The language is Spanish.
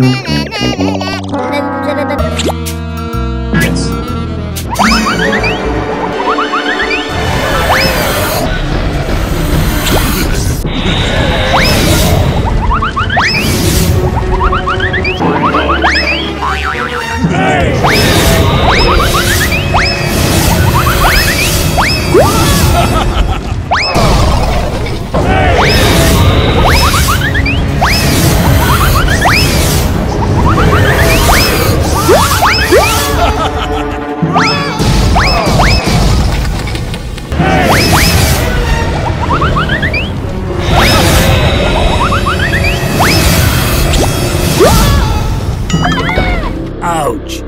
Mm-hmm. Ouch!